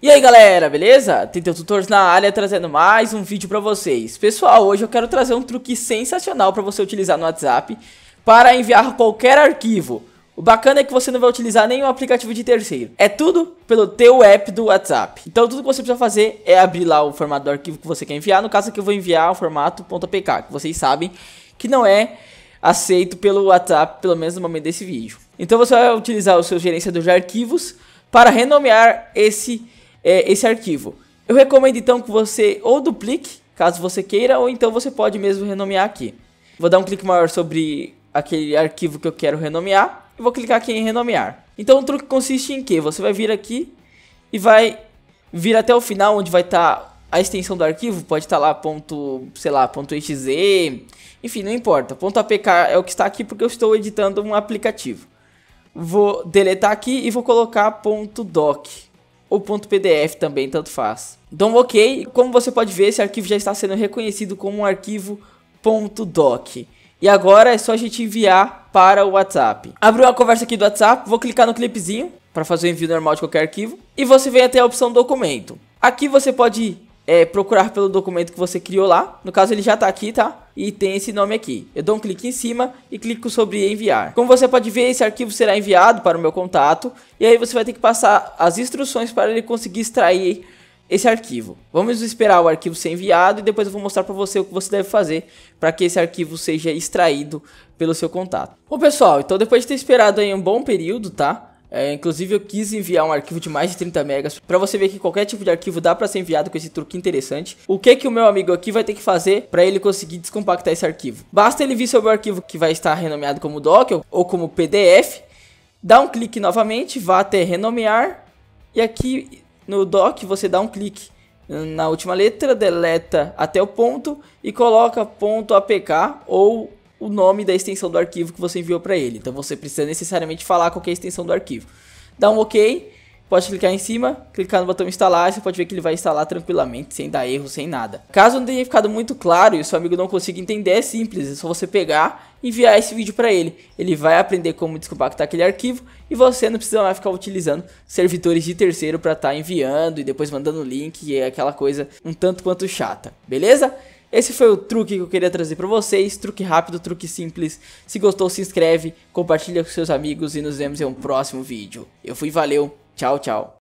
E aí galera, beleza? Tenteu Tutores na área trazendo mais um vídeo pra vocês Pessoal, hoje eu quero trazer um truque sensacional pra você utilizar no WhatsApp Para enviar qualquer arquivo o bacana é que você não vai utilizar nenhum aplicativo de terceiro. É tudo pelo teu app do WhatsApp. Então tudo que você precisa fazer é abrir lá o formato do arquivo que você quer enviar. No caso aqui eu vou enviar o formato .pk, que vocês sabem que não é aceito pelo WhatsApp, pelo menos no momento desse vídeo. Então você vai utilizar o seu gerenciador de arquivos para renomear esse, é, esse arquivo. Eu recomendo então que você ou duplique, caso você queira, ou então você pode mesmo renomear aqui. Vou dar um clique maior sobre aquele arquivo que eu quero renomear e vou clicar aqui em renomear. Então o truque consiste em que você vai vir aqui e vai vir até o final onde vai estar tá a extensão do arquivo, pode estar tá lá ponto, sei lá, ponto .exe, enfim, não importa. Ponto .apk é o que está aqui porque eu estou editando um aplicativo. Vou deletar aqui e vou colocar ponto .doc ou ponto .pdf também, tanto faz. Dou um OK. Como você pode ver, esse arquivo já está sendo reconhecido como um arquivo .doc. E agora é só a gente enviar para o WhatsApp. Abriu a conversa aqui do WhatsApp, vou clicar no clipezinho para fazer o envio normal de qualquer arquivo. E você vem até a opção documento. Aqui você pode é, procurar pelo documento que você criou lá. No caso ele já está aqui, tá? E tem esse nome aqui. Eu dou um clique em cima e clico sobre enviar. Como você pode ver, esse arquivo será enviado para o meu contato. E aí você vai ter que passar as instruções para ele conseguir extrair esse arquivo. Vamos esperar o arquivo ser enviado e depois eu vou mostrar para você o que você deve fazer para que esse arquivo seja extraído pelo seu contato. Bom pessoal, então depois de ter esperado aí um bom período, tá? É, inclusive eu quis enviar um arquivo de mais de 30 megas para você ver que qualquer tipo de arquivo dá para ser enviado com esse truque interessante. O que que o meu amigo aqui vai ter que fazer para ele conseguir descompactar esse arquivo? Basta ele vir sobre o arquivo que vai estar renomeado como doc ou como PDF, dá um clique novamente, vá até renomear e aqui no doc você dá um clique na última letra, deleta até o ponto e coloca ponto .apk ou o nome da extensão do arquivo que você enviou para ele. Então você precisa necessariamente falar qual é a extensão do arquivo. Dá um OK, pode clicar em cima, clicar no botão instalar, você pode ver que ele vai instalar tranquilamente, sem dar erro, sem nada. Caso não tenha ficado muito claro e o seu amigo não consiga entender, é simples, é só você pegar e enviar esse vídeo para ele. Ele vai aprender como descompactar aquele arquivo e você não precisa mais ficar utilizando servidores de terceiro para estar tá enviando e depois mandando link e é aquela coisa um tanto quanto chata, beleza? Esse foi o truque que eu queria trazer para vocês, truque rápido, truque simples. Se gostou, se inscreve, compartilha com seus amigos e nos vemos em um próximo vídeo. Eu fui, valeu, tchau, tchau.